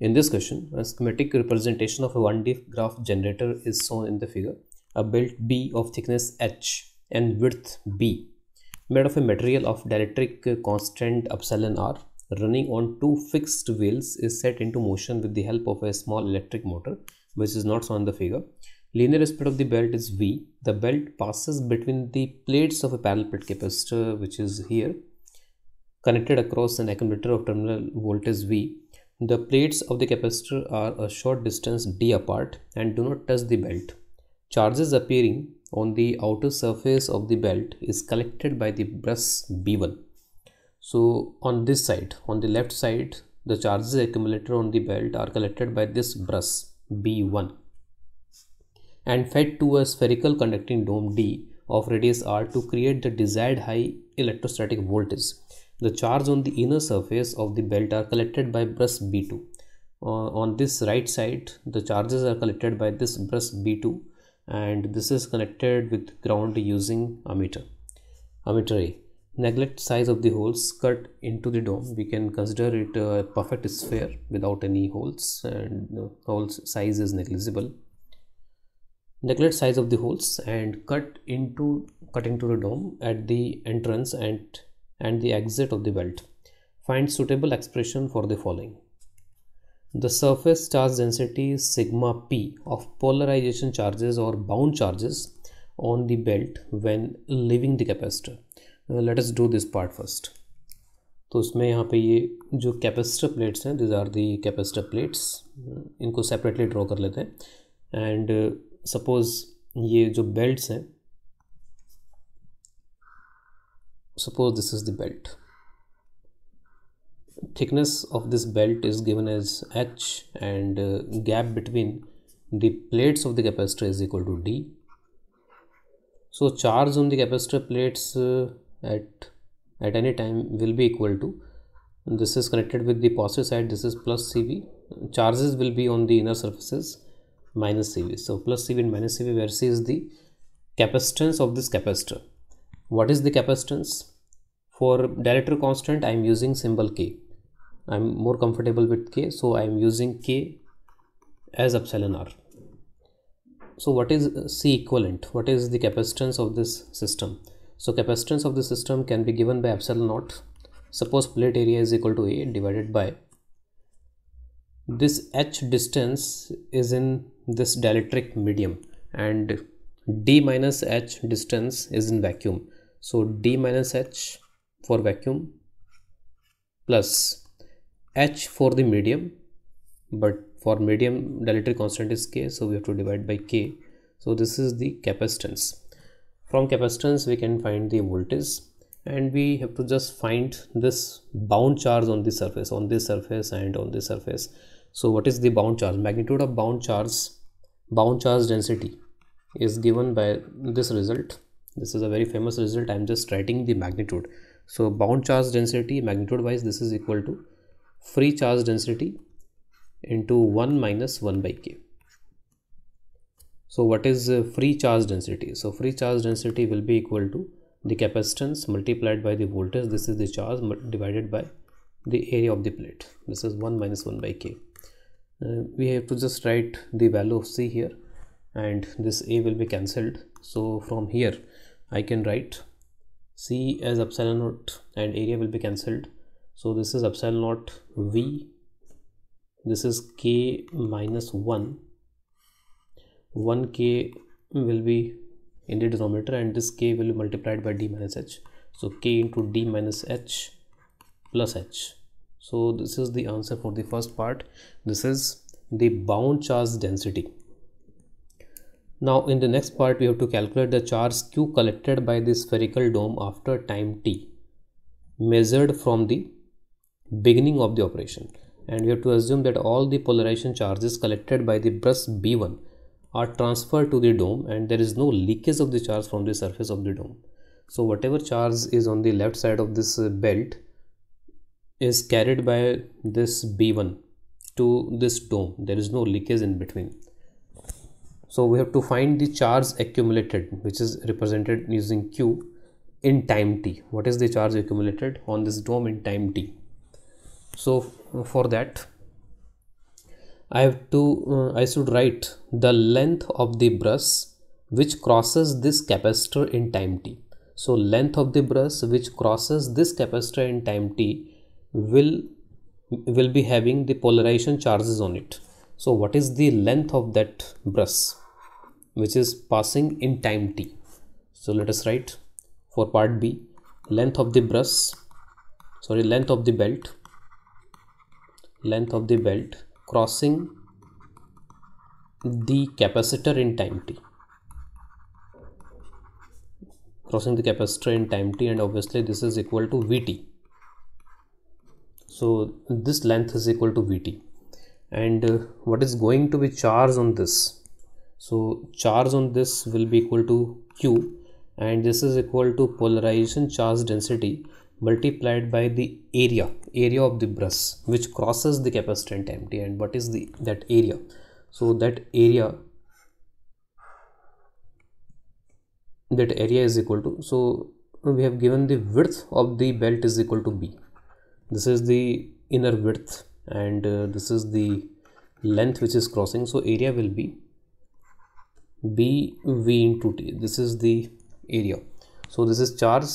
In this question, a schematic representation of a Van de Graaff generator is shown in the figure. A belt B of thickness h and width b made of a material of dielectric constant epsilon r running on two fixed wheels is set into motion with the help of a small electric motor which is not shown in the figure. Linear speed of the belt is v. The belt passes between the plates of a parallel plate capacitor which is here connected across an accumulator of terminal voltage V. The plates of the capacitor are a short distance d apart and do not touch the belt. Charges appearing on the outer surface of the belt is collected by the brush B1. So on this side, on the left side, the charges accumulated on the belt are collected by this brush B1 and fed to a spherical conducting dome D of radius r to create the desired high electrostatic voltage. The charge on the inner surface of the belt are collected by brush B2. Uh, on this right side, the charges are collected by this brush B2 and this is connected with ground using ammeter. Ammeter A. Neglect size of the holes cut into the dome. We can consider it a perfect sphere without any holes and the holes size is negligible. Neglect size of the holes and cut into cut into the dome at the entrance and and the exit of the belt. Find suitable expression for the following. The surface charge density sigma p of polarization charges or bound charges on the belt when leaving the capacitor. Uh, let us do this part first. तो उसमें यहाँ पे ये जो capacitor plates हैं these are the capacitor plates इनको separately draw कर लेते हैं एंड सपोज़ uh, ये जो बेल्ट्स हैं suppose this is the belt. Thickness of this belt is given as h and uh, gap between the plates of the capacitor is equal to d. So charge on the capacitor plates uh, at at any time will be equal to this is connected with the positive side this is plus cv charges will be on the inner surfaces minus cv so plus cv and minus cv where c is the capacitance of this capacitor what is the capacitance? For dielectric constant i am using symbol k. I'm more comfortable with k so i am using k as epsilon r. So what is c equivalent? What is the capacitance of this system? So capacitance of the system can be given by epsilon naught. Suppose plate area is equal to a divided by this h distance is in this dielectric medium and d minus h distance is in vacuum so d minus h for vacuum plus h for the medium. But for medium dielectric constant is k so we have to divide by k. So this is the capacitance. From capacitance we can find the voltage. And we have to just find this bound charge on the surface on this surface and on this surface. So what is the bound charge? Magnitude of bound charge bound charge density is given by this result this is a very famous result. I'm just writing the magnitude. So bound charge density magnitude wise this is equal to free charge density into 1 minus 1 by k. So what is uh, free charge density? So free charge density will be equal to the capacitance multiplied by the voltage. This is the charge divided by the area of the plate. This is 1 minus 1 by k. Uh, we have to just write the value of c here and this a will be cancelled. So from here I can write C as epsilon naught and area will be cancelled. So this is epsilon naught V. This is K minus 1 1K will be in the denominator and this K will be multiplied by D minus H. So K into D minus H plus H. So this is the answer for the first part. This is the bound charge density now in the next part we have to calculate the charge Q collected by the spherical dome after time t measured from the beginning of the operation and we have to assume that all the polarization charges collected by the brush B1 are transferred to the dome and there is no leakage of the charge from the surface of the dome. So whatever charge is on the left side of this belt is carried by this B1 to this dome. There is no leakage in between so we have to find the charge accumulated which is represented using q in time t. What is the charge accumulated on this dome in time t? So for that I have to uh, I should write the length of the brush which crosses this capacitor in time t. So length of the brush which crosses this capacitor in time t will will be having the polarization charges on it. So what is the length of that brush which is passing in time t. So let us write for part b. Length of the brush sorry length of the belt length of the belt crossing the capacitor in time t. Crossing the capacitor in time t and obviously this is equal to vt so this length is equal to vt and uh, what is going to be charge on this so charge on this will be equal to q and this is equal to polarization charge density multiplied by the area area of the brush which crosses the capacitor in time t and what is the that area? So that area that area is equal to so we have given the width of the belt is equal to b. This is the inner width and uh, this is the length which is crossing so area will be b v into t. This is the area. So this is charge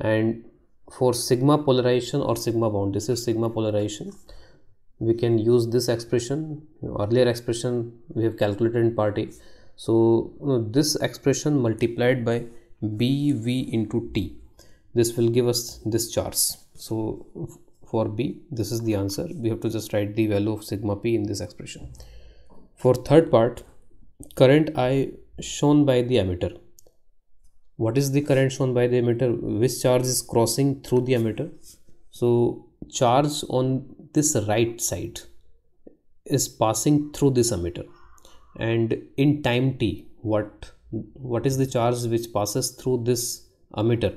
and for sigma polarization or sigma bound this is sigma polarization. We can use this expression. Earlier expression we have calculated in part a. So uh, this expression multiplied by bv into t. This will give us this charge. So for b this is the answer. We have to just write the value of sigma p in this expression. For third part current i shown by the ammeter what is the current shown by the ammeter which charge is crossing through the ammeter so charge on this right side is passing through this ammeter and in time t what what is the charge which passes through this ammeter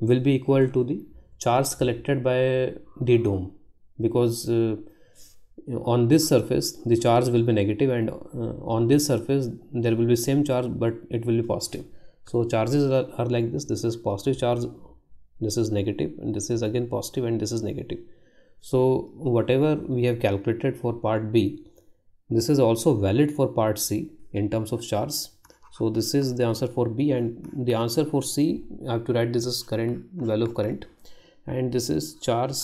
will be equal to the charge collected by the dome. Because uh, on this surface the charge will be negative and uh, on this surface there will be same charge but it will be positive. So charges are, are like this. This is positive charge this is negative and this is again positive and this is negative. So whatever we have calculated for part b this is also valid for part C in terms of charge. So this is the answer for B and the answer for C I have to write this is current value of current. And this is charge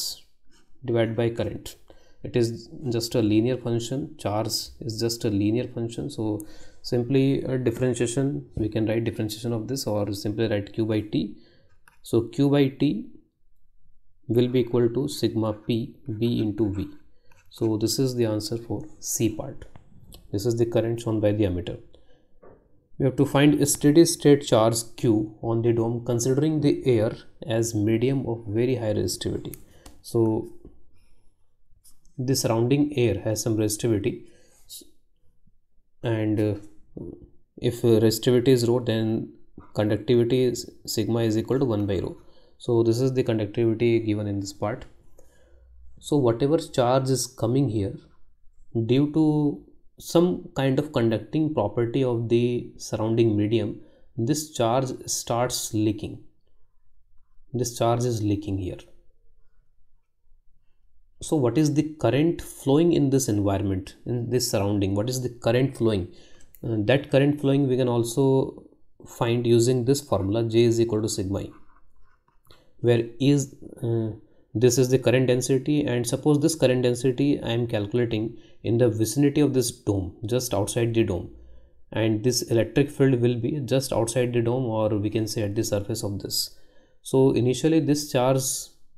divided by current it is just a linear function charge is just a linear function so simply a differentiation we can write differentiation of this or simply write q by t so q by t will be equal to sigma p b into v so this is the answer for C part. This is the current shown by the ammeter. We have to find a steady state charge Q on the dome considering the air as medium of very high resistivity. So the surrounding air has some resistivity and uh, if resistivity is rho then conductivity is sigma is equal to 1 by rho. So this is the conductivity given in this part. So whatever charge is coming here due to some kind of conducting property of the surrounding medium this charge starts leaking. This charge is leaking here so what is the current flowing in this environment in this surrounding? What is the current flowing? Uh, that current flowing we can also find using this formula j is equal to sigma e where is uh, this is the current density and suppose this current density I am calculating in the vicinity of this dome just outside the dome and this electric field will be just outside the dome or we can say at the surface of this. So initially this charge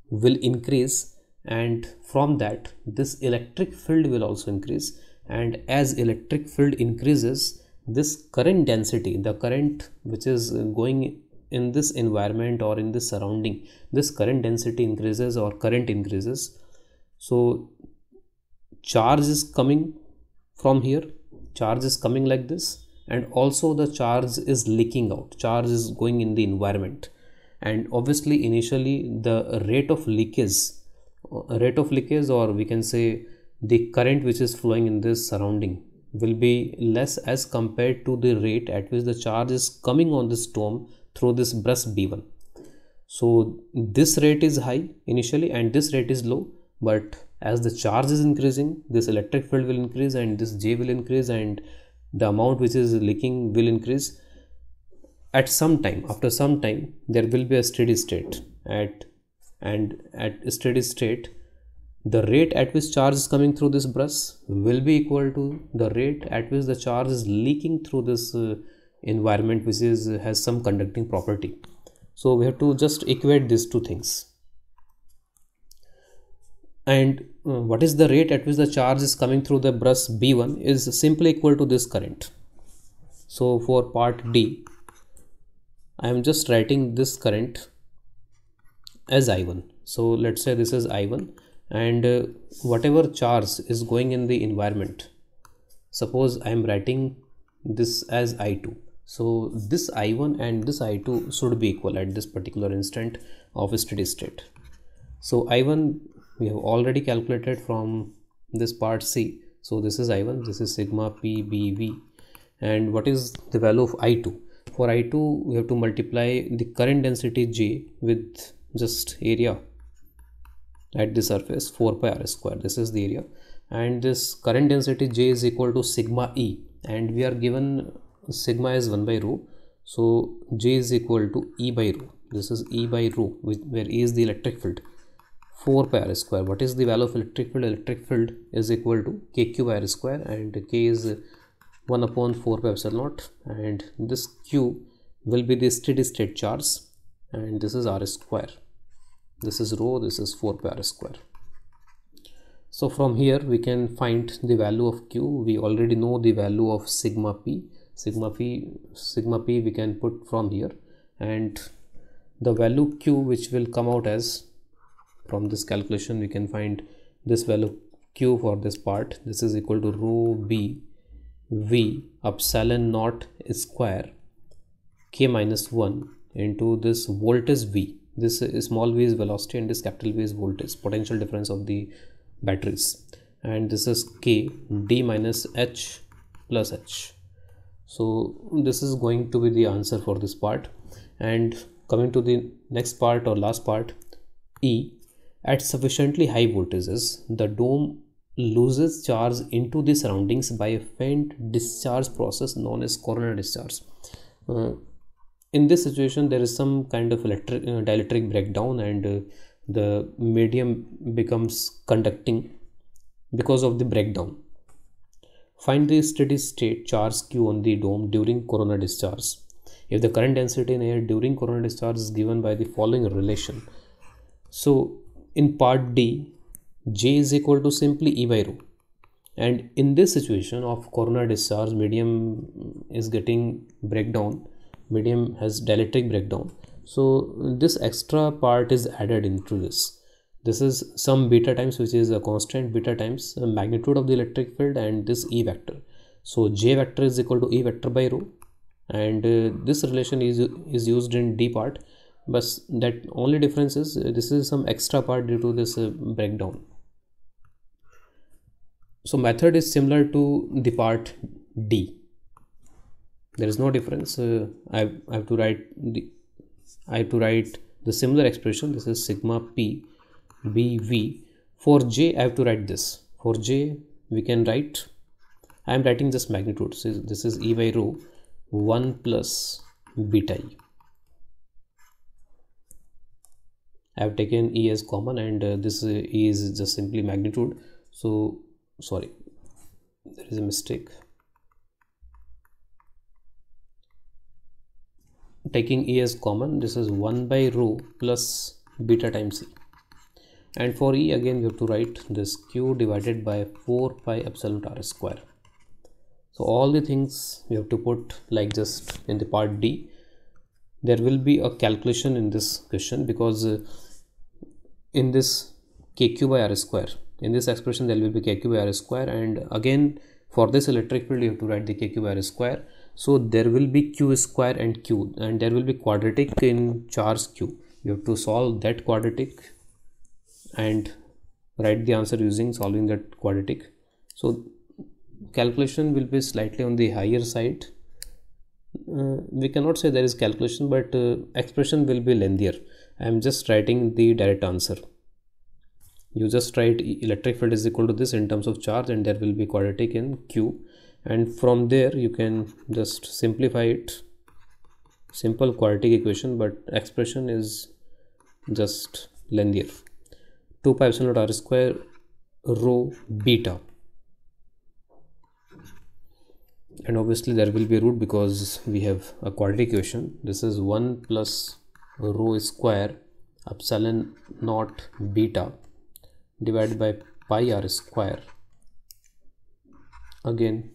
will increase and from that this electric field will also increase. And as electric field increases this current density the current which is going in this environment or in this surrounding this current density increases or current increases. So charge is coming from here. Charge is coming like this. And also the charge is leaking out. Charge is going in the environment. And obviously initially the rate of leakage rate of leakage or we can say the current which is flowing in this surrounding will be less as compared to the rate at which the charge is coming on this dome through this brush b1 so this rate is high initially and this rate is low but as the charge is increasing this electric field will increase and this j will increase and the amount which is leaking will increase. At some time after some time there will be a steady state at and at steady state the rate at which charge is coming through this brush will be equal to the rate at which the charge is leaking through this uh, environment which is has some conducting property. So we have to just equate these two things. And uh, what is the rate at which the charge is coming through the brush b1 is simply equal to this current. So for part d i am just writing this current as i1 so let's say this is i1 and uh, whatever charge is going in the environment. Suppose i am writing this as i2 so this i1 and this i2 should be equal at this particular instant of steady state. So i1 we have already calculated from this part C. So this is I1 this is sigma PBV and what is the value of I2 for I2 we have to multiply the current density J with just area at the surface 4 pi r square. This is the area. And this current density J is equal to sigma E. And we are given sigma is 1 by rho. So J is equal to E by rho. This is E by rho where E is the electric field. 4 pi r square. What is the value of electric field? Electric field is equal to kq cube r square. And k is 1 upon 4 pi epsilon naught. And this q will be the steady state charge. And this is r square this is rho this is 4 pi r square. So from here we can find the value of q. We already know the value of sigma p. Sigma p sigma p we can put from here. And the value q which will come out as from this calculation we can find this value q for this part. This is equal to rho b v epsilon naught square k minus 1 into this voltage v this is small v is velocity and this capital v is voltage potential difference of the batteries. And this is k d minus h plus h. So this is going to be the answer for this part. And coming to the next part or last part e at sufficiently high voltages, the dome loses charge into the surroundings by a faint discharge process known as corona discharge. Uh, in this situation, there is some kind of electric uh, dielectric breakdown and uh, the medium becomes conducting because of the breakdown. Find the steady state charge Q on the dome during corona discharge. If the current density in air during corona discharge is given by the following relation. So in part D, J is equal to simply E by rho. And in this situation of corona discharge, medium is getting breakdown, medium has dielectric breakdown. So this extra part is added into this. This is some beta times which is a constant beta times magnitude of the electric field and this E vector. So J vector is equal to E vector by rho and uh, this relation is, is used in D part but that only difference is uh, this is some extra part due to this uh, breakdown so method is similar to the part D there is no difference. Uh, I, I have to write the I have to write the similar expression. This is sigma p b v. For j I have to write this. For j we can write I am writing this magnitude. So this is e by rho 1 plus beta e. I have taken E as common and uh, this uh, E is just simply magnitude. So sorry. There is a mistake taking E as common this is 1 by rho plus beta times E and for E again we have to write this Q divided by 4 pi epsilon r square. So all the things we have to put like just in the part D. There will be a calculation in this question because uh, in this kq by r square in this expression there will be kq by r square. And again for this electric field you have to write the kq by r square so there will be q square and q and there will be quadratic in charge q. You have to solve that quadratic and write the answer using solving that quadratic. So calculation will be slightly on the higher side. Uh, we cannot say there is calculation but uh, expression will be lengthier. I am just writing the direct answer. You just write electric field is equal to this in terms of charge and there will be quadratic in q and from there you can just simplify it. Simple quadratic equation but expression is just linear. 2 pi epsilon r square rho beta. And obviously there will be root because we have a quadratic equation. This is 1 plus rho square epsilon naught beta divided by pi r square. Again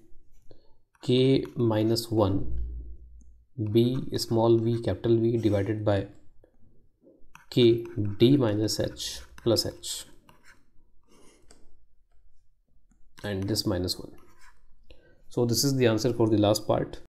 k minus 1 b small v capital V divided by k d minus h plus h. And this minus 1 so this is the answer for the last part